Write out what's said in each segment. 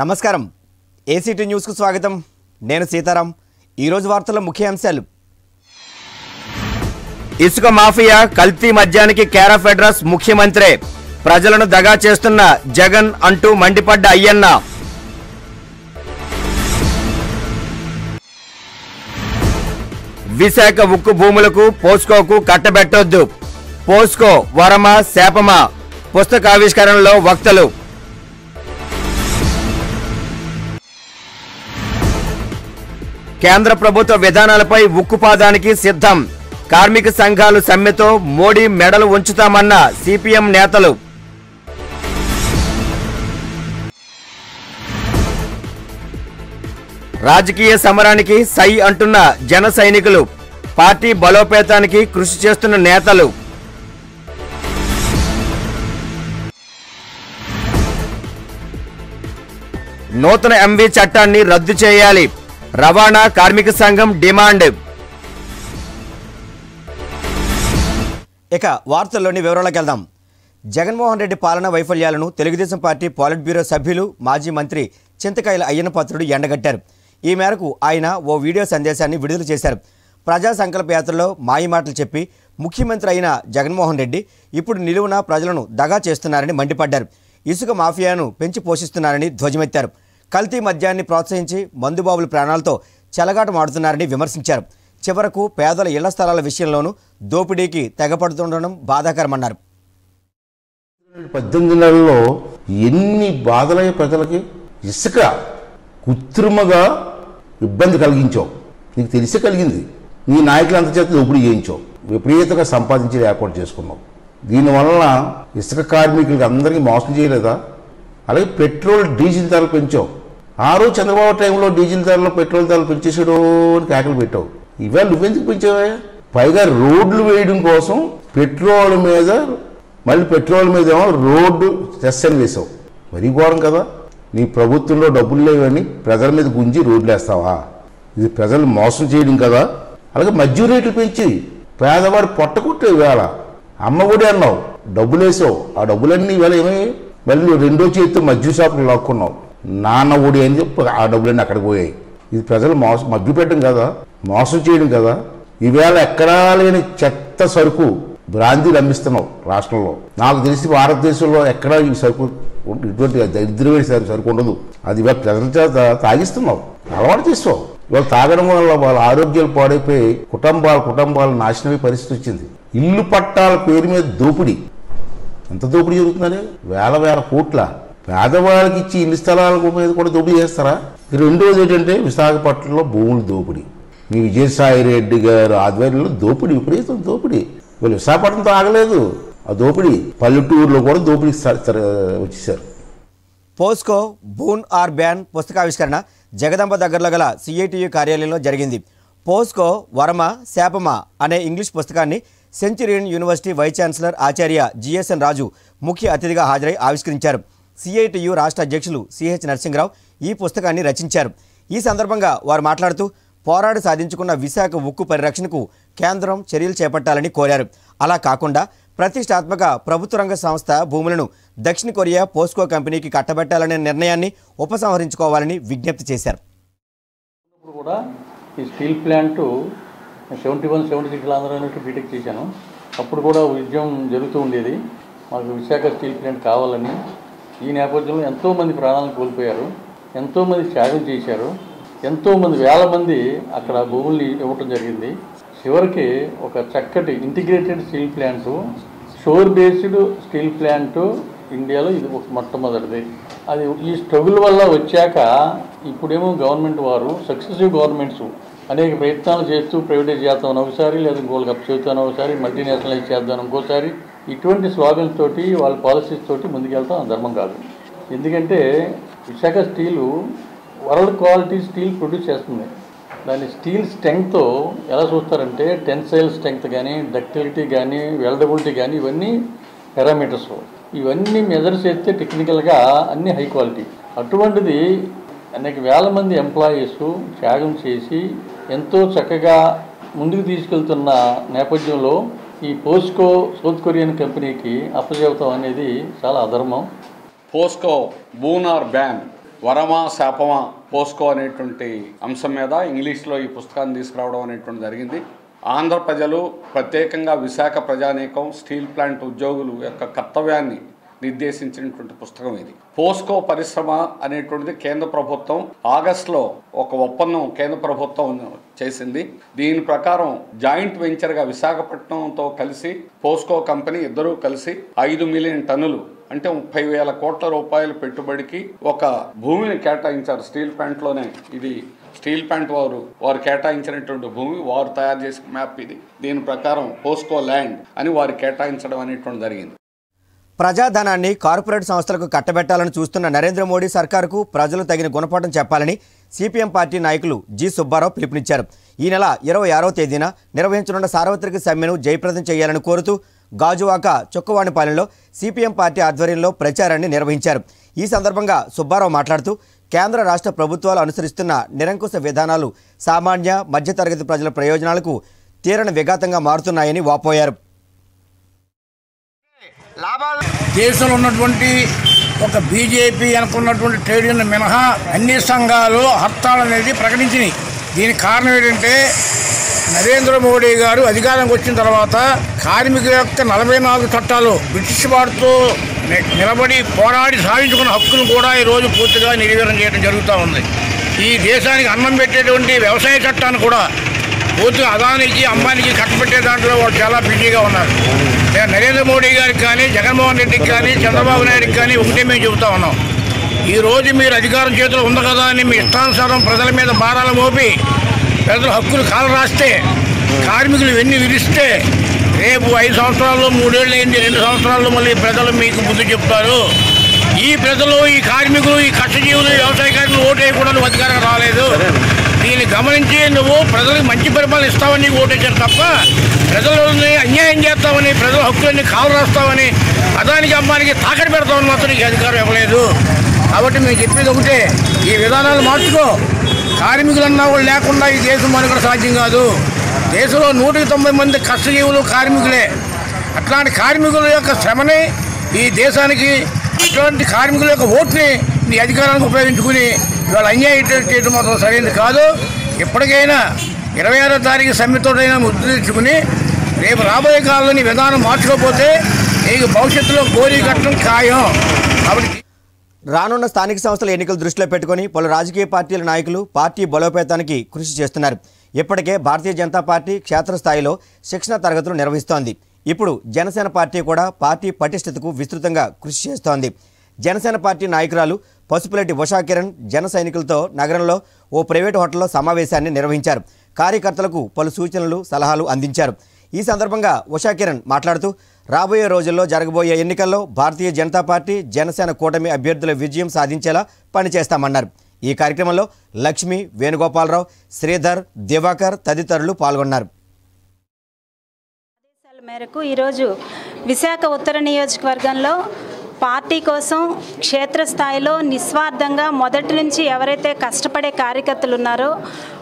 నమస్కారం. ఏసీటీ న్యూస్కు స్వాగతం. నేను సీతారాం. ఈరోజు వార్తల ముఖ్యాంశాలు ఇసుక మాఫియా కల్తీ మద్యానికి కేరా అడ్రస్ ముఖ్యమంత్రే. ప్రజలను దగా చేస్తున్న జగన్ అంటూ మండిపడ్డ అయ్యన్న. విశాఖ ఉక్కు భూములకు పోస్కోకు కట్టబెట్టొద్దు. పోస్కో వరమ శాపమ? పుస్తకావిష్కరణలో వక్తలు. కేంద్ర ప్రభుత్వ విధానాలపై ఉక్కుపాదానికి సిద్ధం. కార్మిక సంఘాలు సమ్మెతో మోడీ మెడలు ఉంచుతామన్న సిపిఎం నేతలు. రాజకీయ సమరానికి సై అంటున్న జన సైనికులు పార్టీ బలోపేతానికి కృషి చేస్తున్న నేతలు. నూతన ఎంవీ చట్టాన్ని రద్దు చేయాలి. రవాణా కార్మిక సంఘం డిమాండ్. ఇక వార్తల్లోని వివరాలకు వెళ్దాం జగన్మోహన్ రెడ్డి పాలన వైఫల్యాలను తెలుగుదేశం పార్టీ పాలిట్ బ్యూరో సభ్యులు మాజీ మంత్రి చింతకాయల అయ్యన్న పాత్రుడు ఎండగట్టారు. ఈ మేరకు ఆయన ఓ వీడియో సందేశాన్ని విడుదల చేశారు. ప్రజా సంకల్ప యాత్రలో మాయమాటలు చెప్పి ముఖ్యమంత్రి అయిన జగన్మోహన్ రెడ్డి ఇప్పుడు నిలువున ప్రజలను దగా చేస్తున్నారని మండిపడ్డారు. ఇసుక మాఫియాను పెంచి పోషిస్తున్నారని ధ్వజమెత్తారు. కల్తీ మద్యాన్ని ప్రోత్సహించి మందుబాబుల ప్రాణాలతో చెలగాటమాడుతున్నారని విమర్శించారు. చివరకు పేదల ఇళ్ళ స్థలాల విషయంలోనూ దోపిడీకి తెగపడుతుండడం బాధాకరమన్నారు. పద్దెనిమిది నెలల్లో ఎన్ని బాధలయ్యే ప్రజలకి ఇసుక కృత్రిమగా ఇబ్బంది కలిగించావు. నీకు తెలిసి కలిగింది. నీ నాయకులు అంతర్జాతీయ దోపిడీ చేయించావు. విపరీతంగా సంపాదించి ఏర్పాటు చేసుకున్నావు. దీనివలన ఇసుక కార్మికులకి అందరికీ మోసం చేయలేదా? అలాగే పెట్రోల్ డీజిల్ ధరలు పెంచావు. ఆ రోజు చంద్రబాబు టైంలో డీజిల్ ధరలు పెట్రోల్ ధరలు పెంచేసాడు అని కేకలు పెట్టావు. ఇవాళ నువ్వెందుకు పెంచావా? పైగా రోడ్లు వేయడం కోసం పెట్రోల్ మీద మళ్ళీ పెట్రోల్ మీద ఏమో రోడ్డు సెస్ అని వేసావు. మరీ ఘోరం కదా. నీ ప్రభుత్వంలో డబ్బులు లేవని ప్రజల మీద గుంజి రోడ్లు వేస్తావా? ఇది ప్రజలు మోసం చేయడం కదా. అలాగే మద్యం రేట్లు పెంచి పేదవాడు పొట్టకుట్టే వేళ అమ్మ కూడా అన్నావు డబ్బులు వేసావు. ఆ డబ్బులన్నీ ఇవాళ ఏమయ్యాయి? మళ్ళీ నువ్వు రెండో చేతితో మద్యం షాపులు లాక్కున్నావు. నాన్న ఒడి అని చెప్పి ఆ డబ్బులన్నీ అక్కడికి పోయాయి. ఇది ప్రజలు మోసం మభ్య పెట్టడం కదా మోసం చేయడం కదా. ఈవేళ ఎక్కడా లేని చెత్త సరుకు బ్రాంతి అమ్మిస్తున్నావు రాష్ట్రంలో. నాకు తెలిసి భారతదేశంలో ఎక్కడా ఈ సరుకు ఇటువంటి దరిద్రమైన సరుకు ఉండదు. అది ఇవాళ ప్రజల చేత తాగిస్తున్నావు. అలవాటు చేస్తావు ఇవాళ తాగడం వల్ల వాళ్ళ ఆరోగ్యాలు పాడైపోయి కుటుంబాలు కుటుంబాలు నాశనమయ్యే పరిస్థితి వచ్చింది. ఇల్లు పట్టాల పేరు మీద దోపిడీ. ఎంత దోపిడీ జరుగుతుందని? వేల వేల కోట్ల పేదవాళ్ళకి ఇచ్చి ఇల్లు స్థలాల మీద కూడా దోపిడీ చేస్తారా? రెండోది ఏంటంటే విశాఖపట్నంలో భూములు దోపిడీ. మీ విజయసాయి రెడ్డి గారు ఆధ్వర్యంలో దోపిడీ విపరీతం దోపిడీ. వీళ్ళు విశాఖపట్నంతో ఆగలేదు. ఆ దోపిడీ పల్లెటూరులో కూడా దోపిడీ వచ్చేసారు పోస్కో బూన్ ఆర్ బ్యాన్ పుస్తకావిష్కరణ జగదంబ దగ్గరలో గల సిఐటియు కార్యాలయంలో జరిగింది. పోస్కో వరమ శాపమ అనే ఇంగ్లీష్ పుస్తకాన్ని సెంచురియన్ యూనివర్సిటీ వైస్ ఛాన్సలర్ ఆచార్య జిఎస్ఎన్ రాజు ముఖ్య అతిథిగా హాజరై ఆవిష్కరించారు. సిఐటియు రాష్ట్ర అధ్యక్షులు సిహెచ్ నరసింహరావు ఈ పుస్తకాన్ని రచించారు. ఈ సందర్భంగా వారు మాట్లాడుతూ పోరాడి సాధించుకున్న విశాఖ ఉక్కు పరిరక్షణకు కేంద్రం చర్యలు చేపట్టాలని కోరారు. అలా కాకుండా ప్రతిష్టాత్మక ప్రభుత్వ రంగ సంస్థ భూములను దక్షిణ కొరియా పోస్కో కంపెనీకి కట్టబెట్టాలనే నిర్ణయాన్ని ఉపసంహరించుకోవాలని విజ్ఞప్తి చేశారు. కూడా ఈ steel plant seventy one seventy six Andhra Pradesh BTech చేశాను. అప్పుడు కూడా ఉద్యమం జరుగుతూ ఉండేది. మాకు విశాఖ స్టీల్ ప్లాంట్ కావాలని ఈ నేపథ్యంలో ఎంతోమంది ప్రాణాలను కోల్పోయారు ఎంతోమంది త్యాగం చేశారు ఎంతోమంది వేల మంది అక్కడ భూముల్ని ఇవ్వటం జరిగింది. చివరికి ఒక చక్కటి integrated steel plant shore based steel plant ఇండియాలో ఇది ఒక మొట్టమొదటిది. అది ఈ స్ట్రగుల్ వల్ల వచ్చాక ఇప్పుడేమో గవర్నమెంట్ వారు సక్సెసివ్ గవర్నమెంట్స్ అనేక ప్రయత్నాలు చేస్తూ ప్రైవేటైజ్ చేద్దాం ఒకసారి లేదా గోల్డ్ కప్ చేద్దాం ఒకసారి మల్టీనేషనలైజ్ చేద్దాం ఇంకోసారి ఇటువంటి స్లోగన్స్ తోటి వాళ్ళ పాలసీస్ తోటి ముందుకెళ్తాం ధర్మం కాదు. ఎందుకంటే Visakha steel world quality steel produce చేస్తుంది. దాని స్టీల్ స్ట్రెంగ్త్తో ఎలా చూస్తారంటే టెన్సైల్ స్ట్రెంగ్త్ కానీ డక్టిలిటీ కానీ వెల్డబిలిటీ కానీ ఇవన్నీ పారామీటర్స్. ఇవన్నీ మెజర్ చేస్తే టెక్నికల్గా అన్ని హై క్వాలిటీ. అటువంటిది అనేక వేల మంది ఎంప్లాయీస్ త్యాగం చేసి ఎంతో చక్కగా ముందుకు తీసుకెళ్తున్న నేపథ్యంలో ఈ పోస్కో సౌత్ కొరియన్ కంపెనీకి అప్పచెబుతాం అనేది చాలా అధర్మం. పోస్కో బూనార్ బ్యాన్ వరమా శాపమా పోస్కో అనేటువంటి అంశం మీద ఇంగ్లీష్లో ఈ పుస్తకాన్ని తీసుకురావడం అనేటువంటి జరిగింది. ఆంధ్ర ప్రజలు ప్రత్యేకంగా విశాఖ ప్రజానీకం స్టీల్ ప్లాంట్ ఉద్యోగులు యొక్క కర్తవ్యాన్ని నిర్దేశించినటువంటి పుస్తకం ఇది. పోస్కో పరిశ్రమ అనేటువంటిది కేంద్ర ప్రభుత్వం ఆగస్టులో ఒక ఒప్పందం కేంద్ర ప్రభుత్వం చేసింది. దీని ప్రకారం జాయింట్ వెంచర్గా విశాఖపట్నంతో కలిసి పోస్కో కంపెనీ ఇద్దరూ కలిసి ఐదు మిలియన్ టన్నులు అంటే ముప్పై వేల కోట్ల రూపాయల పెట్టుబడికి ఒక భూమిని కేటాయించారు. స్టీల్ ప్లాంట్లోనే ఇది స్టీల్ ప్లాంట్ వారు వారు కేటాయించినటువంటి భూమి వారు తయారు చేసిన మ్యాప్ ఇది. దీని ప్రకారం పోస్కో ల్యాండ్ అని వారు కేటాయించడం అనేటువంటి జరిగింది. ప్రజాధనాన్ని కార్పొరేట్ సంస్థలకు కట్టబెట్టాలని చూస్తున్న నరేంద్ర మోడీ సర్కారుకు ప్రజలు తగిన గుణపాఠం చెప్పాలని సిపిఎం పార్టీ నాయకులు జి సుబ్బారావు పిలుపునిచ్చారు. ఈ నెల ఇరవై ఆరవ తేదీన నిర్వహించనున్న సార్వత్రిక సమ్మెను జయప్రదం చేయాలని కోరుతూ గాజువాక చొక్కవాణిపాలెంలో సిపిఎం పార్టీ ఆధ్వర్యంలో ప్రచారాన్ని నిర్వహించారు. ఈ సందర్భంగా సుబ్బారావు మాట్లాడుతూ కేంద్ర రాష్ట్ర ప్రభుత్వాలు అనుసరిస్తున్న నిరంకుశ విధానాలు సామాన్య మధ్యతరగతి ప్రజల ప్రయోజనాలకు తీరని విఘాతంగా మారుతున్నాయని వాపోయారు. దేశంలో ఉన్నటువంటి ఒక బీజేపీ అనుకున్నటువంటి ట్రేడ్ యూనియన్ మినహా అన్ని సంఘాలు హర్తాలు అనేది ప్రకటించినాయి. దీనికి కారణం ఏంటంటే నరేంద్ర మోడీ గారు అధికారంకి వచ్చిన తర్వాత కార్మికుల యొక్క నలభై నాలుగు చట్టాలు బ్రిటిష్ వారితో నిలబడి పోరాడి సాధించుకున్న హక్కును కూడా ఈరోజు పూర్తిగా నిర్వీర్యం చేయడం జరుగుతూ ఉంది. ఈ దేశానికి అన్నం పెట్టేటువంటి వ్యవసాయ చట్టాన్ని కూడా పూర్తిగా అదానికి అంబానికి కట్టబెట్టే దాంట్లో వాళ్ళు చాలా బిజీగా ఉన్నారు. నరేంద్ర మోడీ గారికి కానీ జగన్మోహన్ రెడ్డికి కానీ చంద్రబాబు నాయుడుకి కానీ ఒకటే మేము చెబుతా ఉన్నాం. ఈ రోజు మీరు అధికారం చేతిలో ఉంది కదా అని మీ ఇష్టానుసారం ప్రజల మీద భారాలు మోపి ప్రజల హక్కులు కాలు రాస్తే కార్మికులు ఇవన్నీ విధిస్తే రేపు ఐదు సంవత్సరాల్లో మూడేళ్ళు అయింది రెండు సంవత్సరాల్లో మళ్ళీ ప్రజలు మీకు బుద్ధి చెప్తారు. ఈ ప్రజలు ఈ కార్మికులు ఈ కష్టజీవులు వ్యవసాయ కార్మికులు ఓటు వేయకుండా నువ్వు అధికారం రాలేదు. దీన్ని గమనించి నువ్వు ప్రజలకు మంచి పరిపాలన ఇస్తావని నీకు ఓటేశారు తప్ప ప్రజలని అన్యాయం చేస్తామని ప్రజల హక్కులన్నీ కాలు రాస్తామని అదానికి అమ్మానికి తాకట్టు పెడతామని మాత్రం నీకు అధికారం ఇవ్వలేదు. కాబట్టి మేము చెప్పేది ఒకటే ఈ విధానాలు మార్చుకో. కార్మికులన్నా వాళ్ళు లేకుండా ఈ దేశం మనకు సాధ్యం కాదు. దేశంలో నూటికి తొంభై మంది కష్టజీవులు కార్మికులే. అట్లాంటి కార్మికుల యొక్క శ్రమని ఈ దేశానికి అట్లాంటి కార్మికుల యొక్క ఓటుని నీ అధికారానికి ఉపయోగించుకుని ఇవాళ అన్యాయం చేయడం మాత్రం సరైనది కాదు. ఎప్పటికైనా ఇరవై ఆరో తారీఖు సమ్మెతోటైనా ముద్రించుకుని రేపు రాబోయే కాలంలో నీ విధానం మార్చుకోకపోతే నీకు భవిష్యత్తులో గోరీ కట్టడం ఖాయం. కాబట్టి రానున్న స్థానిక సంస్థల ఎన్నికలు దృష్టిలో పెట్టుకుని పలు రాజకీయ పార్టీల నాయకులు పార్టీ బలోపేతానికి కృషి చేస్తున్నారు. ఇప్పటికే భారతీయ జనతా పార్టీ క్షేత్రస్థాయిలో శిక్షణ తరగతులు నిర్వహిస్తోంది. ఇప్పుడు జనసేన పార్టీ కూడా పార్టీ పటిష్టతకు విస్తృతంగా కృషి చేస్తోంది. జనసేన పార్టీ నాయకురాలు పసుపులెట్టి ఉషా కిరణ్ జన సైనికులతో నగరంలో ఓ ప్రైవేటు హోటల్లో సమావేశాన్ని నిర్వహించారు. కార్యకర్తలకు పలు సూచనలు సలహాలు అందించారు. ఈ సందర్భంగా ఉషా కిరణ్ మాట్లాడుతూ రాబోయే రోజుల్లో జరగబోయే ఎన్నికల్లో భారతీయ జనతా పార్టీ జనసేన కూటమి అభ్యర్థుల విజయం సాధించేలా పనిచేస్తామన్నారు. ఈ కార్యక్రమంలో లక్ష్మి వేణుగోపాలరావు శ్రీధర్ దివాకర్ తదితరులు పాల్గొన్నారు. మేరకు ఈరోజు విశాఖ ఉత్తర నియోజకవర్గంలో పార్టీ కోసం క్షేత్రస్థాయిలో నిస్వార్థంగా మొదటి నుంచి ఎవరైతే కష్టపడే కార్యకర్తలు ఉన్నారో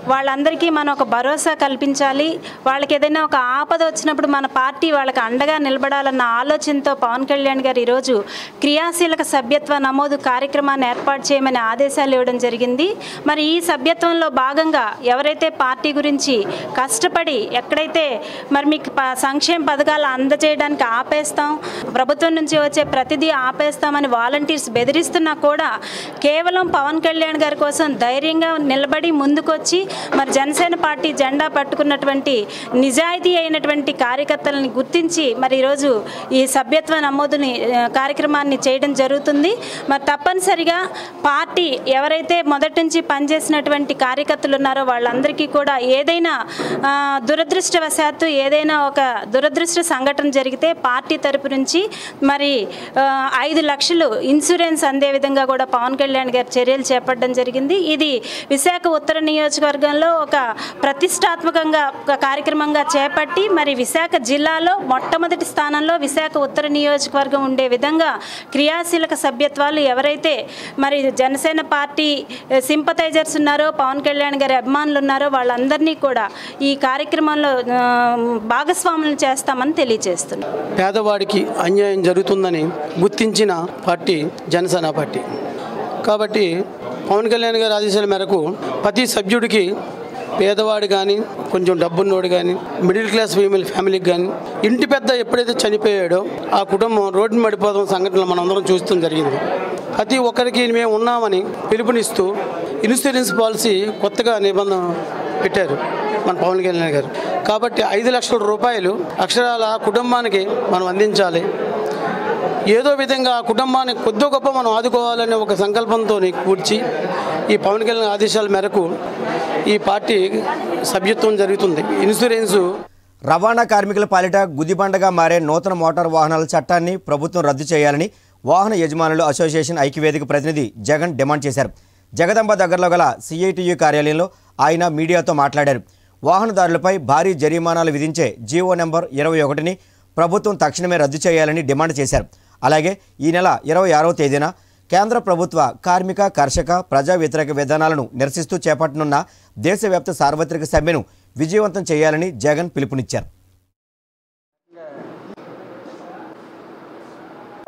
వాళ్ళందరికీ మనం ఒక భరోసా కల్పించాలి. వాళ్ళకి ఏదైనా ఒక ఆపద వచ్చినప్పుడు మన పార్టీ వాళ్ళకి అండగా నిలబడాలన్న ఆలోచనతో పవన్ కళ్యాణ్ గారు ఈరోజు క్రియాశీలక సభ్యత్వ నమోదు కార్యక్రమాన్ని ఏర్పాటు చేయమని ఆదేశాలు ఇవ్వడం జరిగింది. మరి ఈ సభ్యత్వంలో భాగంగా ఎవరైతే పార్టీ గురించి కష్టపడి ఎక్కడైతే మరి మీకు ప- సంక్షేమ పథకాలు అందజేయడానికి ఆపేస్తాం ప్రభుత్వం నుంచి వచ్చే ప్రతిదీ ఆపేస్తామని వాలంటీర్స్ బెదిరిస్తున్నా కూడా కేవలం పవన్ కళ్యాణ్ గారి కోసం ధైర్యంగా నిలబడి ముందుకొచ్చి మరి జనసేన పార్టీ జెండా పట్టుకున్నటువంటి నిజాయితీ అయినటువంటి కార్యకర్తలని గుర్తించి మరి ఈరోజు ఈ సభ్యత్వ నమోదుని కార్యక్రమాన్ని చేయడం జరుగుతుంది. మరి తప్పనిసరిగా పార్టీ ఎవరైతే మొదటి నుంచి పనిచేసినటువంటి కార్యకర్తలు ఉన్నారో వాళ్ళందరికీ కూడా ఏదైనా దురదృష్టవశాత్తు ఏదైనా ఒక దురదృష్ట సంఘటన జరిగితే పార్టీ తరపు నుంచి మరి ఐదు లక్షలు ఇన్సూరెన్స్ అందే విధంగా కూడా పవన్ కళ్యాణ్ గారు చర్యలు చేపట్టడం జరిగింది. ఇది విశాఖ ఉత్తర నియోజకవర్గంలో ఒక ప్రతిష్టాత్మకంగా ఒక కార్యక్రమంగా చేపట్టి మరి విశాఖ జిల్లాలో మొట్టమొదటి స్థానంలో విశాఖ ఉత్తర నియోజకవర్గం ఉండే విధంగా క్రియాశీలక సభ్యత్వాలు ఎవరైతే మరి జనసేన పార్టీ సింపతైజర్స్ ఉన్నారో పవన్ కళ్యాణ్ గారి అభిమానులు ఉన్నారో వాళ్ళందరినీ కూడా ఈ కార్యక్రమంలో భాగస్వాములు చేస్తామని తెలియజేస్తున్నారు పేదవాడికి అన్యాయం జరుగుతుందని గుర్తించిన పార్టీ జనసేన పార్టీ. కాబట్టి పవన్ కళ్యాణ్ గారి ఆదేశాల మేరకు ప్రతి సభ్యుడికి పేదవాడు కానీ కొంచెం డబ్బున్నోడు కానీ మిడిల్ క్లాస్ ఫీమేల్ ఫ్యామిలీకి కానీ ఇంటి పెద్ద ఎప్పుడైతే చనిపోయాడో ఆ కుటుంబం రోడ్డు మడిపోతున్న సంఘటనలు మనందరం చూస్తూ జరిగింది. ప్రతి ఒక్కరికి మేము ఉన్నామని పిలుపునిస్తూ ఇన్సూరెన్స్ పాలసీ కొత్తగా నిబంధన పెట్టారు మన పవన్ కళ్యాణ్ గారు. కాబట్టి ఐదు లక్షల రూపాయలు అక్షరాల కుటుంబానికి మనం అందించాలి. ఏదో విధంగా ఆ కుటుంబాన్ని కొద్ది గొప్ప మనం ఆదుకోవాలనే ఒక సంకల్పంతో కూర్చి ఈ పవన్ కళ్యాణ్ ఆదేశాల మేరకు ఈ పార్టీ సభ్యత్వం జరుగుతుంది. ఇన్సూరెన్సు రవాణా కార్మికుల పాలిట గుదిబండగా మారే నూతన మోటార్ వాహనాల చట్టాన్ని ప్రభుత్వం రద్దు చేయాలని వాహన యజమానులు అసోసియేషన్ ఐక్యవేదిక ప్రతినిధి జగన్ డిమాండ్ చేశారు. జగదంబ దగ్గరలో గల సిఐటియు కార్యాలయంలో ఆయన మీడియాతో మాట్లాడారు. వాహనదారులపై భారీ జరిమానాలు విధించే జీవో నెంబర్ ఇరవై ఒకటిని ప్రభుత్వం తక్షణమే రద్దు చేయాలని డిమాండ్ చేశారు. అలాగే ఈ నెల ఇరవై ఆరవ తేదీన కేంద్ర ప్రభుత్వ కార్మిక కర్షక ప్రజా వ్యతిరేక విధానాలను నిరసిస్తూ చేపట్టనున్న దేశవ్యాప్త సార్వత్రిక సమ్మెను విజయవంతం చేయాలని జగన్ పిలుపునిచ్చారు.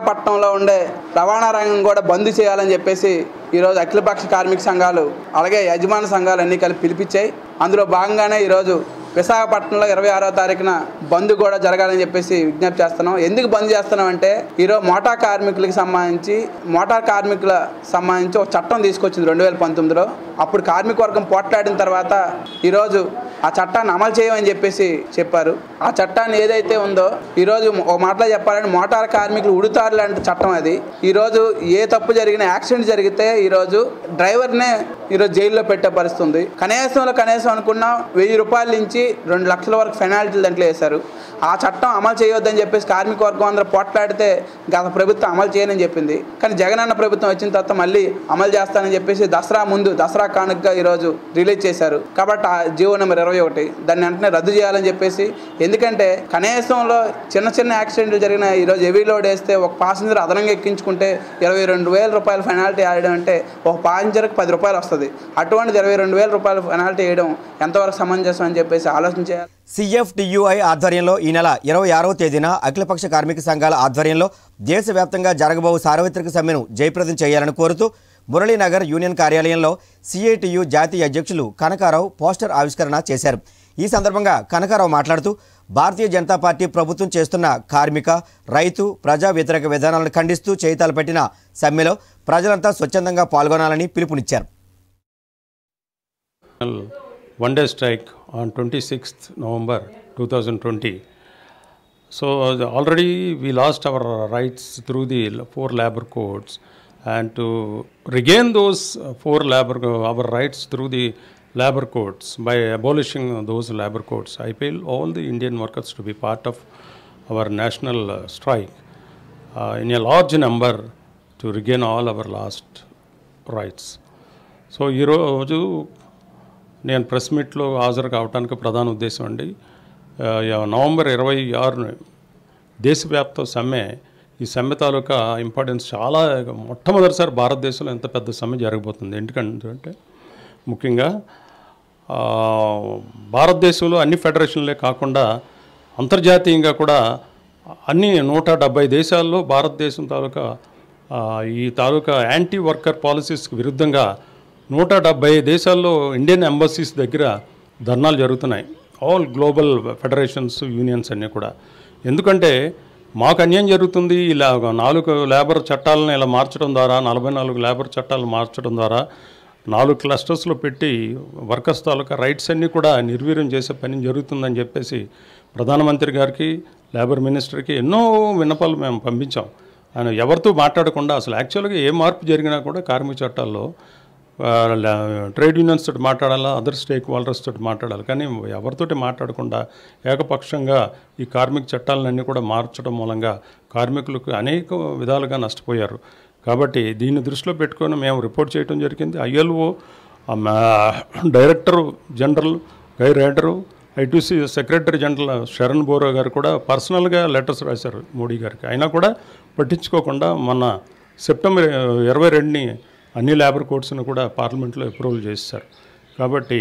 పట్టణంలో ఉండే రవాణా రంగం కూడా బంద్ చేయాలని చెప్పేసి ఈరోజు అఖిలపక్ష కార్మిక సంఘాలు అలాగే యజమాన సంఘాలు అన్నీ కలిపి పిలిపించాయి. అందులో భాగంగానే ఈరోజు విశాఖపట్నంలో ఇరవై ఆరో తారీఖున బంద్ కూడా జరగాలని చెప్పేసి విజ్ఞప్తి చేస్తున్నాం. ఎందుకు బంద్ చేస్తున్నాం అంటే ఈరోజు మోటార్ కార్మికులకి సంబంధించి మోటార్ కార్మికుల సంబంధించి ఒక చట్టం తీసుకొచ్చింది రెండు వేల పంతొమ్మిదిలో. అప్పుడు కార్మిక వర్గం పోట్లాడిన తర్వాత ఈరోజు ఆ చట్టాన్ని అమలు చేయమని చెప్పేసి చెప్పారు. ఆ చట్టాన్ని ఏదైతే ఉందో ఈరోజు ఒక మాటలో చెప్పాలంటే మోటార్ కార్మికులు ఉడుతారు లాంటి చట్టం అది. ఈరోజు ఏ తప్పు జరిగినా యాక్సిడెంట్ జరిగితే ఈరోజు డ్రైవర్నే ఈరోజు జైల్లో పెట్టే పరిస్థితి ఉంది కనీసంలో కనీసం అనుకున్నా వెయ్యి రూపాయల నుంచి రెండు లక్షల వరకు పెనాల్టీలు దాంట్లో వేశారు. ఆ చట్టం అమలు చేయొద్దని చెప్పేసి కార్మిక వర్గం అందరూ పోట్లాడితే గత ప్రభుత్వం అమలు చేయనని చెప్పింది. కానీ జగన్ అన్న ప్రభుత్వం వచ్చిన తర్వాత మళ్ళీ అమలు చేస్తానని చెప్పేసి దసరా ముందు దసరా కానుకగా ఈరోజు రిలీజ్ చేశారు. కాబట్టి ఆ జీవో నెంబర్ ఇరవై ఒకటి దాన్ని వెంటనే రద్దు చేయాలని చెప్పేసి ఎందుకంటే కనీసంలో చిన్న చిన్న యాక్సిడెంట్లు జరిగిన ఈరోజు హెవీ లోడ్ వేస్తే ఒక పాసింజర్ అదనంగా ఎక్కించుకుంటే ఇరవై రెండు వేల రూపాయల పెనాల్టీ ఆడడం అంటే ఒక పాసింజర్కి పది రూపాయలు వస్తుంది. అటువంటిది ఇరవై రెండు వేల రూపాయలు పెనాల్టీ వేయడం ఎంతవరకు సమంజసం అని చెప్పేసి ఆలోచన చేయాలి. సిఎఫ్టియుఐ ఆధ్వర్యంలో ఈ నెల ఇరవై ఆరవ తేదీన అఖిలపక్ష కార్మిక సంఘాల ఆధ్వర్యంలో దేశవ్యాప్తంగా జరగబోవు సార్వత్రిక సమ్మెను జయప్రదం చేయాలని కోరుతూ మురళీనగర్ యూనియన్ కార్యాలయంలో సిఐటియు జాతీయ అధ్యక్షులు కనకారావు పోస్టర్ ఆవిష్కరణ చేశారు. ఈ సందర్భంగా కనకారావు మాట్లాడుతూ భారతీయ జనతా పార్టీ ప్రభుత్వం చేస్తున్న కార్మిక రైతు ప్రజా వ్యతిరేక విధానాలను ఖండిస్తూ చేయితాలు పెట్టిన సమ్మెలో ప్రజలంతా స్వచ్ఛందంగా పాల్గొనాలని పిలుపునిచ్చారు. One day strike on twenty sixth November two thousand twenty. So already we lost our rights through the four labour codes and to regain those four labour our rights through the labor codes by abolishing those labor codes, I appeal all the Indian workers to be part of our national uh, strike uh, in a large number to regain all our lost rights. So ఈరోజు నేను press మీట్లో హాజరు కావడానికి ప్రధాన ఉద్దేశం అండి ఆ, yeah- November ఇరవై ఆరున దేశవ్యాప్త సమ్మె ఈ సమ్మె తాలూకా ఇంపార్టెన్స్ చాలా మొట్టమొదటిసారి భారతదేశంలో ఎంత పెద్ద సమ్మె జరగబోతుంది ఎందుకంటే ముఖ్యంగా ఆ, భారతదేశంలో అన్ని ఫెడరేషన్లే కాకుండా అంతర్జాతీయంగా కూడా అన్ని నూట డెబ్బై దేశాల్లో భారతదేశం తాలూకా ఈ తాలూకా యాంటీ వర్కర్ పాలసీస్కి విరుద్ధంగా నూట డెబ్బై దేశాల్లో ఇండియన్ ఎంబసీస్ దగ్గర ధర్నాలు జరుగుతున్నాయి. ఆల్ గ్లోబల్ ఫెడరేషన్స్ యూనియన్స్ అన్నీ కూడా. ఎందుకంటే మాకు అన్యాయం జరుగుతుంది. ఇలా నాలుగు లేబర్ చట్టాలను ఇలా మార్చడం ద్వారా నలభై నాలుగు లేబర్ చట్టాలు మార్చడం ద్వారా నాలుగు క్లస్టర్స్లో పెట్టి వర్కర్స్ తాలూకా రైట్స్ అన్నీ కూడా నిర్వీర్యం చేసే పని జరుగుతుందని చెప్పేసి ప్రధానమంత్రి గారికి లేబర్ మినిస్టర్కి ఎన్నో విన్నపాలు మేము పంపించాం. ఆయన ఎవరితో మాట్లాడకుండా అసలు యాక్చువల్గా ఏ మార్పు జరిగినా కూడా కార్మిక చట్టాల్లో ట్రేడ్ యూనియన్స్ తోటి మాట్లాడాలా అదర్ స్టేక్ హోల్డర్స్ తోటి మాట్లాడాలి కానీ ఎవరితోటి మాట్లాడకుండా ఏకపక్షంగా ఈ కార్మిక చట్టాలన్నీ కూడా మార్చడం మూలంగా కార్మికులకు అనేక విధాలుగా నష్టపోయారు. కాబట్టి దీన్ని దృష్టిలో పెట్టుకొని మేము రిపోర్ట్ చేయడం జరిగింది. ILO director general Guy Ryder ITC secretary general Sharan Burrow గారు కూడా పర్సనల్గా లెటర్స్ రాశారు మోడీ గారికి. అయినా కూడా పట్టించుకోకుండా మొన్న సెప్టెంబర్ ఇరవై రెండుని అన్ని లేబర్ కోడ్స్ను కూడా పార్లమెంట్లో అప్రూవల్ చేశారు. కాబట్టి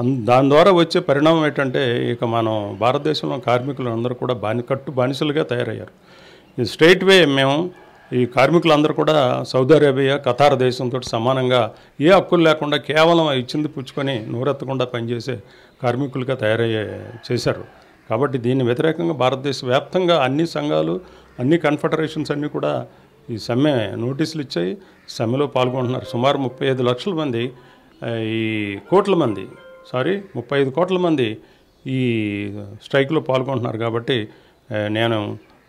అన్ దాని ద్వారా వచ్చే పరిణామం ఏంటంటే ఇక మనం భారతదేశంలో కార్మికులు అందరూ కూడా బాని కట్టు బానిసలుగా తయారయ్యారు. స్ట్రైట్ వే మేము ఈ కార్మికులందరూ కూడా సౌదీ అరేబియా ఖతార్ దేశంతో సమానంగా ఏ హక్కులు లేకుండా కేవలం ఇచ్చింది పుచ్చుకొని నోరెత్తకుండా పనిచేసే కార్మికులుగా తయారయ్యే చేశారు. కాబట్టి దీన్ని వ్యతిరేకంగా భారతదేశ వ్యాప్తంగా అన్ని సంఘాలు అన్ని కన్ఫెడరేషన్స్ అన్నీ కూడా ఈ సమ్మె నోటీసులు ఇచ్చాయి. సమ్మెలో పాల్గొంటున్నారు సుమారు ముప్పై ఐదు లక్షల మంది ఈ కోట్ల మంది సారీ ముప్పై ఐదు కోట్ల మంది ఈ స్ట్రైక్లో పాల్గొంటున్నారు. కాబట్టి నేను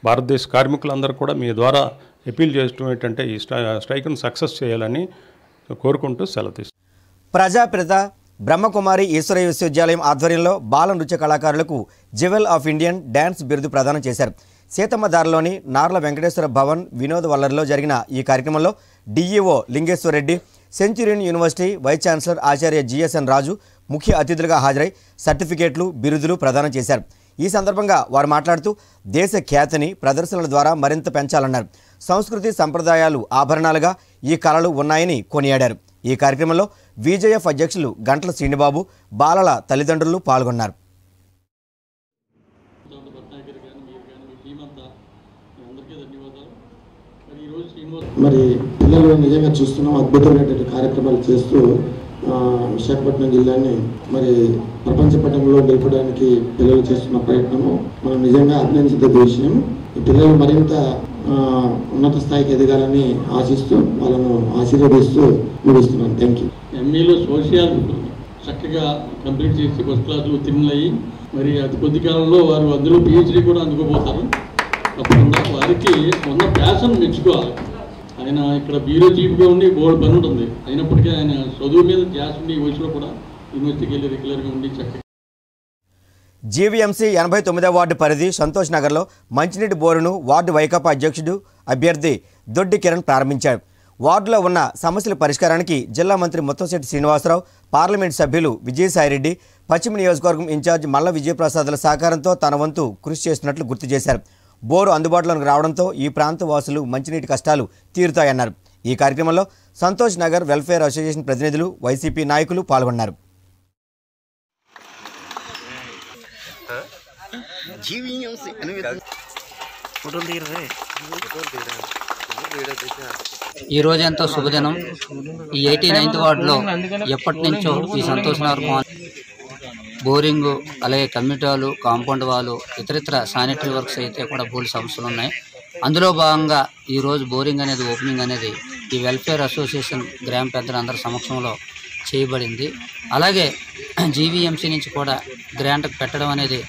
భారతదేశ కార్మికులందరూ కూడా మీ ద్వారా అపీల్ చేయడం ఏంటంటే ఈ స్ట్రైక్ను సక్సెస్ చేయాలని కోరుకుంటూ సెలవు తీసుకుంటాను ప్రజాప్రత బ్రహ్మకుమారి ఈశ్వర విశ్వవిద్యాలయం ఆధ్వర్యంలో బాల నృత్య కళాకారులకు జివెల్ ఆఫ్ ఇండియన్ డ్యాన్స్ బిరుదు ప్రదానం చేశారు. సీతమ్మదారిలోని నార్ల వెంకటేశ్వర భవన్ వినోద్ వల్లర్లో జరిగిన ఈ కార్యక్రమంలో DEO Lingeshwar Reddy Centurion university vice chancellor ఆచార్య జిఎస్ఎన్ రాజు ముఖ్య అతిథులుగా హాజరై సర్టిఫికేట్లు బిరుదులు ప్రదానం చేశారు. ఈ సందర్భంగా వారు మాట్లాడుతూ దేశ ఖ్యాతిని ప్రదర్శనల ద్వారా మరింత పెంచాలన్నారు. సంస్కృతి సంప్రదాయాలు ఆభరణాలుగా ఈ కళలు ఉన్నాయని కొనియాడారు. ఈ కార్యక్రమంలో విజేఎఫ్ అధ్యక్షులు గంటల శ్రీనిబాబు బాలల తల్లిదండ్రులు పాల్గొన్నారు. మరి పిల్లలు నిజంగా చూస్తున్నాం అద్భుతమైనటువంటి కార్యక్రమాలు చేస్తూ ఆ, విశాఖపట్నం జిల్లాని మరి ప్రపంచ పటంలో నిలపడానికి పిల్లలు చేస్తున్న ప్రయత్నము మనం నిజంగా అభినందించదగ్గ విషయం. ఈ పిల్లలు మరింత ఉన్నత స్థాయికి ఎదగాలని ఆశిస్తూ వాళ్ళను ఆశీర్వదిస్తూ ముగిస్తున్నాను. థ్యాంక్ యూ ఎంఏలో సోషల్ చక్కగా కంప్లీట్ చేసి ఫస్ట్ క్లాస్లో ఉత్తీర్ణులయ్యి మరి అతి కొద్ది కాలంలో వారు అందులో పిహెచ్డీ కూడా అందుకోబోతారు. తప్పకుండా వారికి ఉన్న ప్యాషన్ మెచ్చుకోవాలి. ఆయన ఇక్కడ బీరో చీఫ్గా ఉండి బోర్డు పని ఉంటుంది. అయినప్పటికీ ఆయన చదువు మీద ధ్యాస ఉండి ఈ వయసులో కూడా యూనివర్సిటీకి వెళ్ళి రెగ్యులర్గా ఉండి చక్కగా జీవీఎంసీ ఎనభై తొమ్మిదో వార్డు పరిధి సంతోష్ నగర్లో మంచినీటి బోరును వార్డు వైకాపా అధ్యక్షుడు అభ్యర్థి దొడ్డి కిరణ్ ప్రారంభించారు. వార్డులో ఉన్న సమస్యల పరిష్కారానికి జిల్లా మంత్రి ముత్తంశెట్టి శ్రీనివాసరావు పార్లమెంట్ సభ్యులు విజయసాయిరెడ్డి పశ్చిమ నియోజకవర్గం ఇన్ఛార్జ్ మల్ల విజయప్రసాద్ల సహకారంతో తన వంతు కృషి చేస్తున్నట్లు గుర్తు చేశారు. బోరు అందుబాటులోకి రావడంతో ఈ ప్రాంత వాసులు మంచినీటి కష్టాలు తీరుతాయన్నారు. ఈ కార్యక్రమంలో సంతోష్ నగర్ వెల్ఫేర్ అసోసియేషన్ ప్రతినిధులు వైసీపీ నాయకులు పాల్గొన్నారు. ఈ రోజు ఎంతో శుభదినం. ఈ ఎయిటీ నైన్త్ వార్డులో ఎప్పటి నుంచో ఈ సంతోష్ నగర్ బోరింగ్ అలాగే కమ్యూనిటాలు కాంపౌండ్ వాళ్ళు ఇతరితర శానిటరీ వర్క్స్ అయితే కూడా బోల్డ్ సమస్యలు ఉన్నాయి. అందులో భాగంగా ఈ రోజు బోరింగ్ అనేది ఓపెనింగ్ అనేది ఈ వెల్ఫేర్ అసోసియేషన్ గ్రామ పెద్దలందరి సమక్షంలో చేయబడింది. అలాగే జీవీఎంసీ నుంచి కూడా గ్రాంట్ పెట్టడం అనేది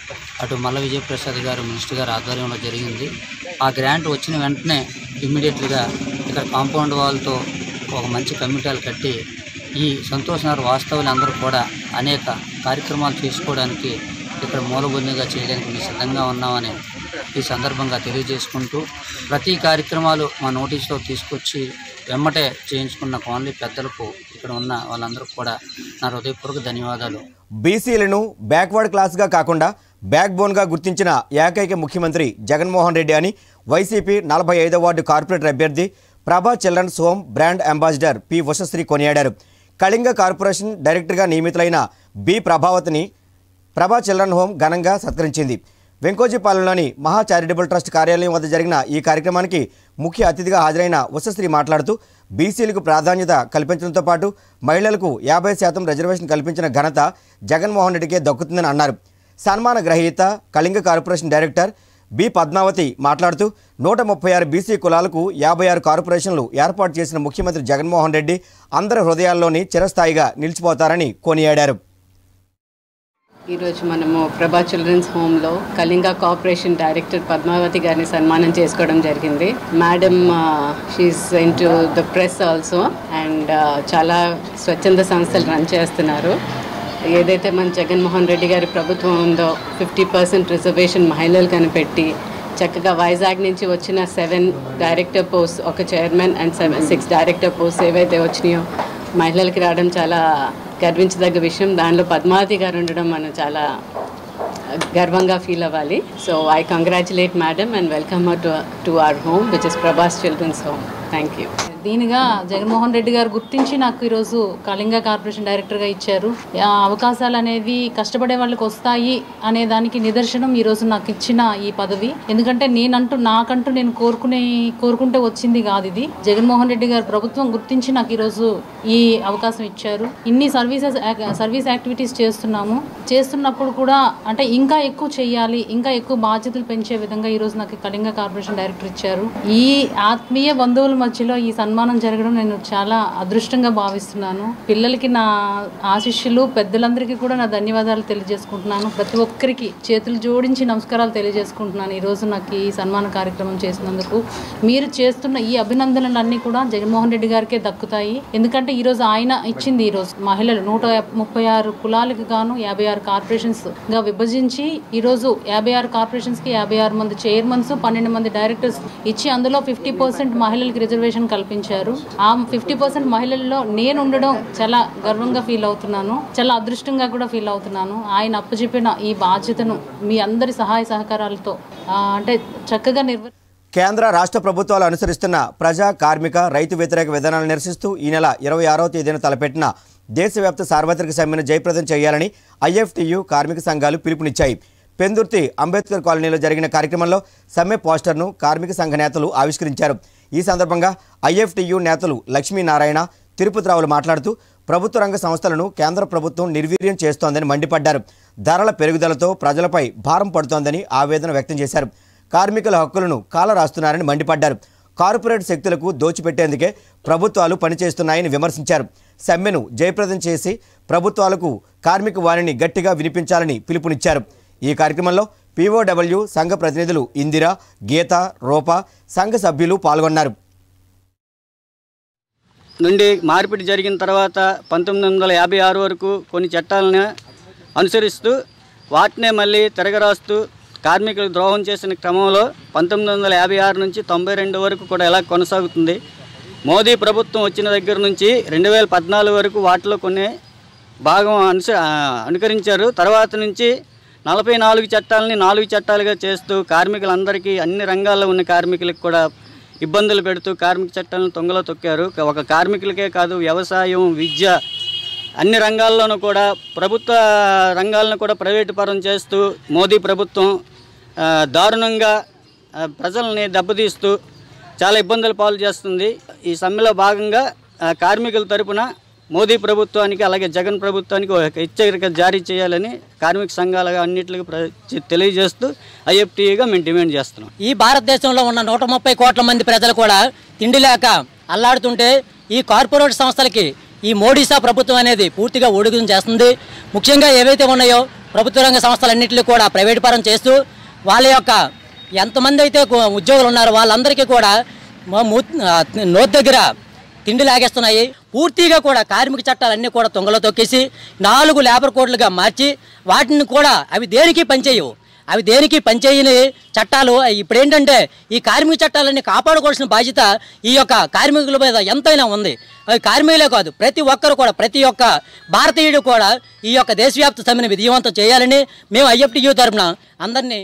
అటు మల్ల విజయప్రసాద్ గారు మినిస్టర్ గారు ఆధ్వర్యంలో జరిగింది. ఆ గ్రాంట్ వచ్చిన వెంటనే ఇమ్మీడియట్గా ఇక్కడ కాంపౌండ్ వాళ్ళతో ఒక మంచి కమిటీలు కట్టి ఈ సంతోష్ నగర్ వాస్తవులు అందరూ కూడా అనేక కార్యక్రమాలు చేసుకోవడానికి ఇక్కడ మూలబొందిగా చేయడానికి మేము సిద్ధంగా ఉన్నామని ఈ సందర్భంగా తెలియజేసుకుంటూ ప్రతి కార్యక్రమాలు మా నోటీసులో తీసుకొచ్చి వెమ్మటే చేయించుకున్న కాలనీ పెద్దలకు ఇక్కడ ఉన్న వాళ్ళందరూ కూడా నా హృదయపూర్వక ధన్యవాదాలు. బీసీలను బ్యాక్వర్డ్ క్లాస్గా కాకుండా బ్యాక్ బోన్గా గుర్తించిన ఏకైక ముఖ్యమంత్రి జగన్మోహన్ రెడ్డి అని వైసీపీ నలభై ఐదో వార్డు కార్పొరేటర్ అభ్యర్థి Prabha children's home brand ambassador P Vasasri కొనియాడారు. కళింగ కార్పొరేషన్ డైరెక్టర్గా నియమితులైన బి ప్రభావతిని ప్రభా చిల్డ్రన్ హోమ్ ఘనంగా సత్కరించింది. వెంకోజీపాలెంలోని మహా చారిటబుల్ ట్రస్ట్ కార్యాలయం వద్ద జరిగిన ఈ కార్యక్రమానికి ముఖ్య అతిథిగా హాజరైన వశశ్రీ మాట్లాడుతూ బీసీలకు ప్రాధాన్యత కల్పించడంతో పాటు మహిళలకు యాభై శాతం రిజర్వేషన్ కల్పించిన ఘనత జగన్మోహన్ రెడ్డికే దక్కుతుందని అన్నారు. సన్మాన గ్రహీత Kalinga corporation director B. Padmavathi మాట్లాడుతూ నూట ముప్పై ఆరు బీసీ కులాలకు యాభై ఆరు కార్పొరేషన్లు ఏర్పాటు చేసిన ముఖ్యమంత్రి జగన్మోహన్ రెడ్డి అందరి హృదయాల్లోని చిరస్థాయిగా నిలిచిపోతారని కొనియాడారు. ఈరోజు మనము ప్రభా చిల్డ్రన్స్ హోమ్లో కళింగ కార్పొరేషన్ డైరెక్టర్ పద్మావతి గారిని సన్మానం చేసుకోవడం జరిగింది. Madam she's in to the press also and చాలా స్వచ్ఛంద సంస్థలు రన్ చేస్తున్నారు. ఏదైతే మన జగన్మోహన్ రెడ్డి గారి ప్రభుత్వం ఉందో ఫిఫ్టీ పర్సెంట్ రిజర్వేషన్ మహిళలు కనిపెట్టి చక్కగా వైజాగ్ నుంచి వచ్చిన సెవెన్ డైరెక్టర్ పోస్ట్ ఒక chairman and seven six director post ఏవైతే వచ్చినాయో మహిళలకి రావడం చాలా గర్వించదగ్గ విషయం. దానిలో పద్మావతి గారు ఉండడం మనం చాలా గర్వంగా ఫీల్ అవ్వాలి. So I congratulate madam and welcome to to our home which is Prabhas children's home. Thank you. దీనిగా జగన్మోహన్ రెడ్డి గారు గుర్తించి నాకు ఈరోజు కళింగ కార్పొరేషన్ డైరెక్టర్గా ఇచ్చారు. అవకాశాలు అనేవి కష్టపడే వాళ్ళకి వస్తాయి అనే దానికి నిదర్శనం ఈరోజు నాకు ఇచ్చిన ఈ పదవి. ఎందుకంటే నేనంటూ నాకంటూ నేను కోరుకునే కోరుకుంటే వచ్చింది కాదు ఇది. జగన్మోహన్ రెడ్డి గారు ప్రభుత్వం గుర్తించి నాకు ఈరోజు ఈ అవకాశం ఇచ్చారు. ఇన్ని సర్వీసెస్ సర్వీస్ యాక్టివిటీస్ చేస్తున్నాము. చేస్తున్నప్పుడు కూడా అంటే ఇంకా ఎక్కువ చేయాలి ఇంకా ఎక్కువ బాధ్యతలు పెంచే విధంగా ఈరోజు నాకు కళింగ కార్పొరేషన్ డైరెక్టర్ ఇచ్చారు. ఈ ఆత్మీయ బంధువుల మధ్యలో ఈ సన్మానం జరగడం నేను చాలా అదృష్టంగా భావిస్తున్నాను. పిల్లలకి నా ఆశిష్యులు పెద్దలందరికీ కూడా నా ధన్యవాదాలు తెలియజేసుకుంటున్నాను. ప్రతి ఒక్కరికి చేతులు జోడించి నమస్కారాలు తెలియజేసుకుంటున్నాను ఈరోజు నాకు ఈ సన్మాన కార్యక్రమం చేసినందుకు. మీరు చేస్తున్న ఈ అభినందనలన్నీ కూడా జగన్మోహన్ రెడ్డి గారికే దక్కుతాయి. ఎందుకంటే ఈరోజు ఆయన ఇచ్చింది ఈరోజు మహిళలు నూట ముప్పై ఆరు కులాలకు గాను యాభై ఆరు కార్పొరేషన్స్గా విభజించి ఈరోజు యాభై ఆరు కార్పొరేషన్స్కి యాభై ఆరు మంది చైర్మన్స్ పన్నెండు మంది డైరెక్టర్స్ ఇచ్చి అందులో ఫిఫ్టీ పర్సెంట్ మహిళలకు రిజర్వేషన్ కల్పించారు. ఆ ఫిఫ్టీ పర్సెంట్ మహిళల్లో నేను ఉండడం చాలా గర్వంగా ఫీల్ అవుతున్నాను. చాలా అదృష్టంగా కూడా ఫీల్ అవుతున్నాను. ఆయన అప్పచెప్పిన ఈ బాధ్యతను మీ అందరి సహాయ సహకారాలతో అంటే చక్కగా నిర్వ కేంద్ర రాష్ట్ర ప్రభుత్వాలు అనుసరిస్తున్న ప్రజా కార్మిక రైతు వ్యతిరేక విధానాలు నిరసిస్తూ ఈ నెల ఇరవై ఆరవ తేదీన తలపెట్టిన దేశవ్యాప్త సార్వత్రిక సమ్మెను జయప్రదం చేయాలని ఐఎఫ్టీయు కార్మిక సంఘాలు పిలుపునిచ్చాయి. పెందుర్తి అంబేద్కర్ కాలనీలో జరిగిన కార్యక్రమంలో సమ్మె పోస్టర్ను కార్మిక సంఘ నేతలు ఆవిష్కరించారు. ఈ సందర్భంగా ఐఎఫ్టీయు నేతలు లక్ష్మీనారాయణ తిరుపతిరావులు మాట్లాడుతూ ప్రభుత్వ రంగ సంస్థలను కేంద్ర ప్రభుత్వం నిర్వీర్యం చేస్తోందని మండిపడ్డారు. ధరల పెరుగుదలతో ప్రజలపై భారం పడుతోందని ఆవేదన వ్యక్తం చేశారు. కార్మికుల హక్కులను కాలరాస్తున్నారని మండిపడ్డారు. కార్పొరేట్ శక్తులకు దోచిపెట్టేందుకే ప్రభుత్వాలు పనిచేస్తున్నాయని విమర్శించారు. సమ్మెను జయప్రదం చేసి ప్రభుత్వాలకు కార్మిక వాణిని గట్టిగా వినిపించాలని పిలుపునిచ్చారు. ఈ కార్యక్రమంలో పీఓడబ్ల్యూ సంఘ ప్రతినిధులు ఇందిర గీత రూప సంఘ సభ్యులు పాల్గొన్నారు. నుండి మార్పిడి జరిగిన తర్వాత పంతొమ్మిది వందల యాభై ఆరు వరకు కొన్ని చట్టాలను అనుసరిస్తూ వాటినే మళ్ళీ తిరగరాస్తూ కార్మికులు ద్రోహం చేసిన క్రమంలో పంతొమ్మిది వందల యాభై ఆరు నుంచి తొంభై రెండు వరకు కూడా ఎలా కొనసాగుతుంది? మోదీ ప్రభుత్వం వచ్చిన దగ్గర నుంచి రెండు వేల పద్నాలుగు వరకు వాటిలో కొన్ని భాగం అనుస అనుకరించారు. తర్వాత నుంచి నలభై నాలుగు చట్టాలని నాలుగు చట్టాలుగా చేస్తూ కార్మికులందరికీ అన్ని రంగాల్లో ఉన్న కార్మికులకు కూడా ఇబ్బందులు పెడుతూ కార్మిక చట్టాలను తొంగలో తొక్కారు. ఒక కార్మికులకే కాదు వ్యవసాయం విద్య అన్ని రంగాల్లోనూ కూడా ప్రభుత్వ రంగాలను కూడా ప్రైవేటు పరం చేస్తూ మోదీ ప్రభుత్వం దారుణంగా ప్రజల్ని దెబ్బతీస్తూ చాలా ఇబ్బందులు పాలు చేస్తుంది. ఈ సమ్మెలో భాగంగా కార్మికుల తరపున మోదీ ప్రభుత్వానికి అలాగే జగన్ ప్రభుత్వానికి ఒక హెచ్చరిక జారీ చేయాలని కార్మిక సంఘాలుగా అన్నింటికి ప్ర- తెలియజేస్తూ ఐఎఫ్టీగా మేము డిమాండ్ చేస్తున్నాం. ఈ భారతదేశంలో ఉన్న నూట ముప్పై కోట్ల మంది ప్రజలు కూడా తిండి లేక అల్లాడుతుంటే ఈ కార్పొరేట్ సంస్థలకి ఈ మోడీసా ప్రభుత్వం అనేది పూర్తిగా ఒడుగుం చేస్తుంది. ముఖ్యంగా ఏవైతే ఉన్నాయో ప్రభుత్వ రంగ సంస్థలన్నింటినీ కూడా ప్రైవేట్ పరం చేస్తూ వాళ్ళ యొక్క ఎంతమంది అయితే ఉద్యోగులు ఉన్నారో వాళ్ళందరికీ కూడా నోట్ నోటి దగ్గర తిండి లాగేస్తున్నాయి. పూర్తిగా కూడా కార్మిక చట్టాలన్నీ కూడా తొంగలో తొక్కేసి నాలుగు లేబర్ కోడ్లుగా మార్చి వాటిని కూడా అవి దేనికి పనిచేయవు అవి దేనికి పనిచేయని చట్టాలు? ఇప్పుడు ఏంటంటే ఈ కార్మిక చట్టాలన్నీ కాపాడుకోవాల్సిన బాధ్యత ఈ యొక్క కార్మికుల మీద ఎంతైనా ఉంది. అవి కార్మికులే కాదు ప్రతి ఒక్కరు కూడా ప్రతి ఒక్క భారతీయుడు కూడా ఈ యొక్క దేశవ్యాప్త సమ్మెను విజయవంతం చేయాలని మేము ఐఎఫ్టియూ తరఫున అందరినీ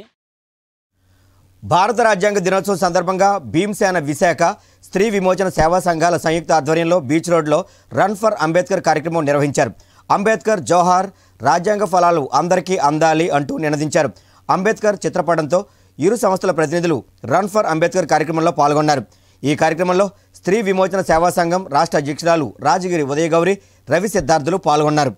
భారత రాజ్యాంగ దినోత్సవం సందర్భంగా భీమ్సేన విశాఖ స్త్రీ విమోచన సేవా సంఘాల సంయుక్త ఆధ్వర్యంలో బీచ్ రోడ్లో రన్ ఫర్ అంబేద్కర్ కార్యక్రమం నిర్వహించారు. అంబేద్కర్ జోహార్ రాజ్యాంగ ఫలాలు అందరికీ అందాలి అంటూ నినదించారు. అంబేద్కర్ చిత్రపటంతో ఇరు సంస్థల ప్రతినిధులు రన్ ఫర్ అంబేద్కర్ కార్యక్రమంలో పాల్గొన్నారు. ఈ కార్యక్రమంలో స్త్రీ విమోచన సేవా సంఘం రాష్ట్ర అధ్యక్షురాలు రాజగిరి ఉదయగౌరి రవి సిద్ధార్థులు పాల్గొన్నారు.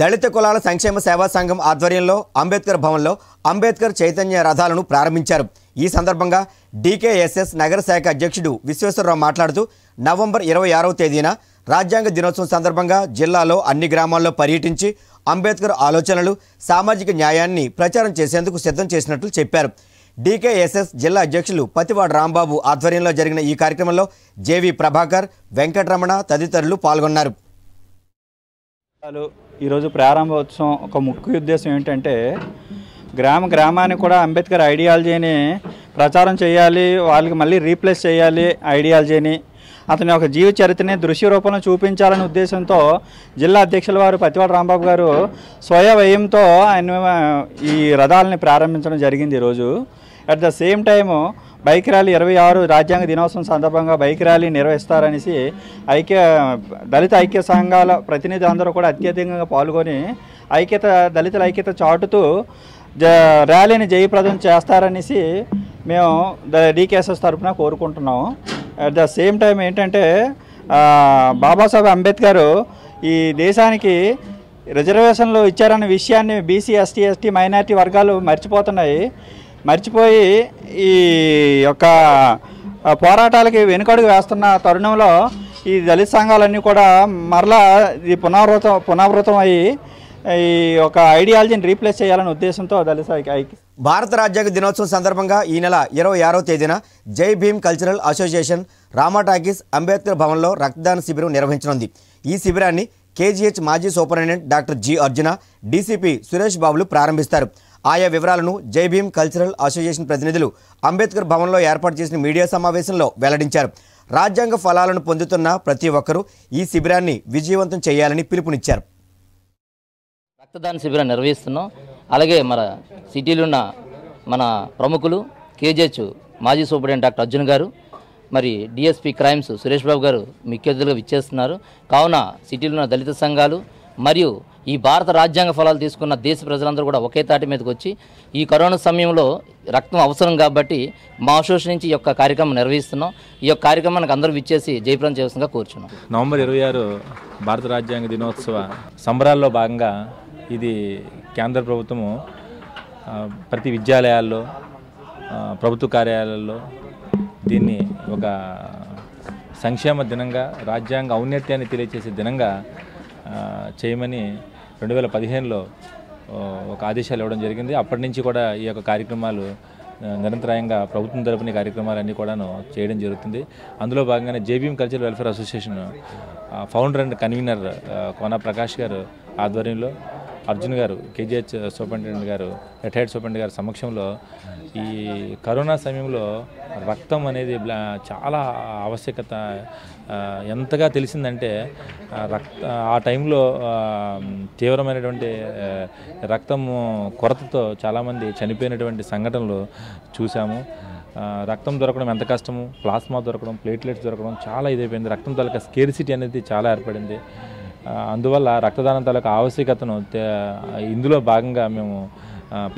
దళిత కులాల సంక్షేమ సేవా సంఘం ఆధ్వర్యంలో అంబేద్కర్ భవన్లో అంబేద్కర్ చైతన్య రథాలను ప్రారంభించారు. ఈ సందర్భంగా డీకేఎస్ఎస్ నగర శాఖ అధ్యక్షుడు విశ్వేశ్వరరావు మాట్లాడుతూ నవంబర్ ఇరవై ఆరవ తేదీన రాజ్యాంగ దినోత్సవం సందర్భంగా జిల్లాలో అన్ని గ్రామాల్లో పర్యటించి అంబేద్కర్ ఆలోచనలు సామాజిక న్యాయాన్ని ప్రచారం చేసేందుకు సిద్ధం చేసినట్లు చెప్పారు. డీకేఎస్ఎస్ జిల్లా అధ్యక్షులు పతివాడ రాంబాబు ఆధ్వర్యంలో జరిగిన ఈ కార్యక్రమంలో జేవి ప్రభాకర్ వెంకటరమణ తదితరులు పాల్గొన్నారు. ఈరోజు ప్రారంభోత్సవం ఒక ముఖ్య ఉద్దేశం ఏంటంటే గ్రామ గ్రామానికి కూడా అంబేద్కర్ ఐడియాలజీని ప్రచారం చేయాలి వాళ్ళకి మళ్ళీ రీప్లేస్ చేయాలి ఐడియాలజీని. అతని యొక్క జీవ చరిత్రని దృశ్య రూపంలో చూపించాలనే ఉద్దేశంతో జిల్లా అధ్యక్షుల వారు పతివాడ రాంబాబు గారు స్వయ వ్యయంతో ఆయన ఈ రథాలని ప్రారంభించడం జరిగింది ఈరోజు. At the same time bike rally ఇరవై ఆరు రాజ్యాంగ దినోత్సవం సందర్భంగా బైక్ ర్యాలీ నిర్వహిస్తారనేసి ఐక్య దళిత ఐక్య సంఘాల ప్రతినిధులందరూ కూడా అత్యధికంగా పాల్గొని ఐక్యత దళితుల ఐక్యత చాటుతూ జ ర్యాలీని జయప్రదం చేస్తారనేసి మేము ద డీకేఎస్ఎస్ తరఫున కోరుకుంటున్నాము. అట్ ద సేమ్ టైం ఏంటంటే బాబాసాహెబ్ అంబేద్కర్ ఈ దేశానికి రిజర్వేషన్లు ఇచ్చారన్న విషయాన్ని బీసీ ఎస్టీ ఎస్టీ మైనారిటీ వర్గాలు మర్చిపోతున్నాయి. మర్చిపోయి ఈ యొక్క పోరాటాలకి వెనుకడుగు వేస్తున్న తరుణంలో ఈ దళిత సంఘాలన్నీ కూడా మరలా ఇది పునరావృతం పునరావృతం అయ్యి ఈ ఒక ఐడియాలజీని రీప్లేస్ చేయాలనే ఉద్దేశంతో దళిత భారత రాజ్యాంగ దినోత్సవం సందర్భంగా ఈ నెల ఇరవై ఆరో తేదీన Jai Bhim cultural association Rama talkies Ambedkar భవన్లో రక్తదాన శిబిరం నిర్వహించనుంది. ఈ శిబిరాన్ని కేజీహెచ్ మాజీ superintendent doctor G Arjuna DCP Suresh బాబులు ప్రారంభిస్తారు. ఆయా వివరాలను జై భీమ్ కల్చరల్ అసోసియేషన్ ప్రతినిధులు అంబేద్కర్ భవన్లో ఏర్పాటు చేసిన మీడియా సమావేశంలో వెల్లడించారు. రాజ్యాంగ ఫలాలను పొందుతున్న ప్రతి ఒక్కరూ ఈ శిబిరాన్ని విజయవంతం చేయాలని పిలుపునిచ్చారు. రక్తదాన శిబిరం నిర్వహిస్తున్నాం. అలాగే మన సిటీలో ఉన్న మన ప్రముఖులు కేజెహెచ్ మాజీ సూపరింటెండెంట్ డాక్టర్ అర్జున్ గారు మరి డిఎస్పీ క్రైమ్స్ సురేష్ బాబు గారు ముఖ్య అతిథులుగా విచ్చేస్తున్నారు. కావున సిటీలో ఉన్న దళిత సంఘాలు మరియు ఈ భారత రాజ్యాంగ ఫలాలు తీసుకున్న దేశ ప్రజలందరూ కూడా ఒకే తాటి మీదకి వచ్చి ఈ కరోనా సమయంలో రక్తం అవసరం కాబట్టి మా నుంచి ఈ యొక్క కార్యక్రమం నిర్వహిస్తున్నాం. ఈ యొక్క కార్యక్రమానికి అందరూ విచ్చేసి జయప్రం చేయాల్సిందిగా కోరుచున్నాం. నవంబర్ ఇరవై ఆరు భారత రాజ్యాంగ దినోత్సవ సంబరాల్లో భాగంగా ఇది కేంద్ర ప్రభుత్వము ప్రతి విద్యాలయాల్లో ప్రభుత్వ కార్యాలయాల్లో దీన్ని ఒక సంక్షేమ దినంగా రాజ్యాంగ ఔన్నత్యాన్ని తెలియజేసే దినంగా చేయమని రెండు వేల పదిహేనులో ఒక ఆదేశాలు ఇవ్వడం జరిగింది. అప్పటి నుంచి కూడా ఈ యొక్క కార్యక్రమాలు నిరంతరాయంగా ప్రభుత్వం తరపున కార్యక్రమాలు కార్యక్రమాలన్నీ కూడాను చేయడం జరుగుతుంది. అందులో భాగంగానే JBM cultural welfare association founder and convener Kona Prakash గారు ఆధ్వర్యంలో అర్జున్ గారు కేజీహెచ్ సూపరింటెండెంట్ గారు రిటైర్డ్ సూపరింటెండెంట్ గారి సమక్షంలో ఈ కరోనా సమయంలో రక్తం అనేది చాలా ఆవశ్యకత ఎంతగా తెలిసిందంటే రక్త ఆ టైంలో తీవ్రమైనటువంటి రక్తం కొరతతో చాలామంది చనిపోయినటువంటి సంఘటనలు చూసాము. రక్తం దొరకడం ఎంత కష్టము ప్లాస్మా దొరకడం ప్లేట్లెట్స్ దొరకడం చాలా ఇదైపోయింది. రక్తం తాలూకా స్కేర్సిటీ అనేది చాలా ఏర్పడింది. అందువల్ల రక్తదానం తాలూకా ఆవశ్యకతను ఇందులో భాగంగా మేము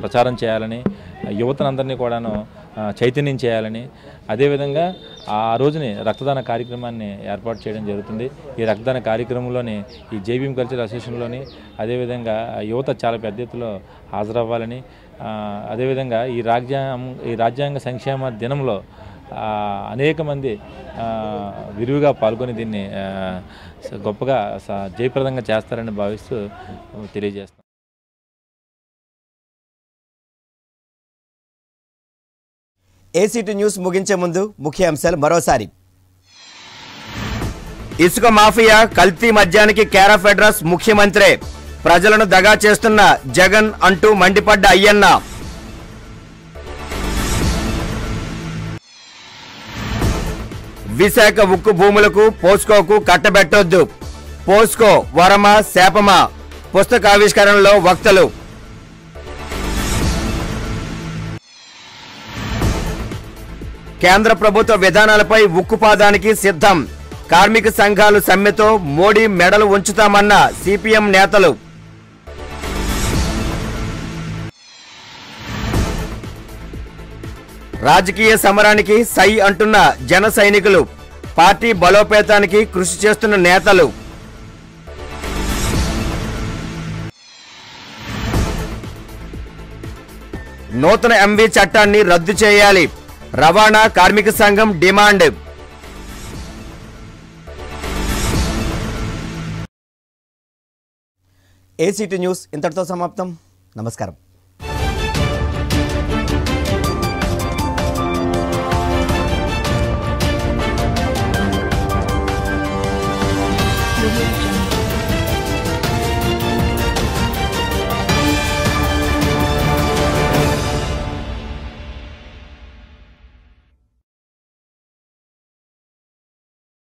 ప్రచారం చేయాలని యువతనందరినీ కూడాను చైతన్యం చేయాలని అదేవిధంగా ఆ రోజుని రక్తదాన కార్యక్రమాన్ని ఏర్పాటు చేయడం జరుగుతుంది. ఈ రక్తదాన కార్యక్రమంలోని ఈ జేబీఎం కల్చర్ అసోసియేషన్లోని అదేవిధంగా యువత చాలా పెద్ద ఎత్తులో హాజరవ్వాలని అదేవిధంగా ఈ రాజ్యాంగ ఈ రాజ్యాంగ సంక్షేమ దినంలో అనేక మంది విరివిగా పాల్గొని దీన్ని గొప్పగా స- జయప్రదంగా చేస్తారని భావిస్తూ తెలియజేస్తాం ఏసీటీ న్యూస్ ముగించే ముందు ముఖ్య అంశాలు మరోసారి. ఇసుక మాఫియా కల్తీ మద్యానికి కేర్ అడ్రస్ ముఖ్యమంత్రే. ప్రజలను దగా చేస్తున్న జగన్ అంటూ మండిపడ్డ అయ్యన్న. విశాఖ ఉక్కు భూములకు పోస్కోకు కట్టబెట్టొద్దు. పోస్కో వరమ శాపమ? పుస్తకావిష్కరణలో వక్తలు. కేంద్ర ప్రభుత్వ విధానాలపై ఉక్కుపాదానికి సిద్ధం. కార్మిక సంఘాలు సమ్మెతో మోడీ మెడలు ఉంచుతామన్న సిపిఎం నేతలు. రాజకీయ సమరానికి సై అంటున్న జన సైనికులు పార్టీ బలోపేతానికి కృషి చేస్తున్న నేతలు. నూతన ఎంవీ చట్టాన్ని రద్దు చేయాలి. రవాణా కార్మిక సంఘం డిమాండ్. ఏసీటీ న్యూస్ ఇంతటితో సమాప్తం. నమస్కారం.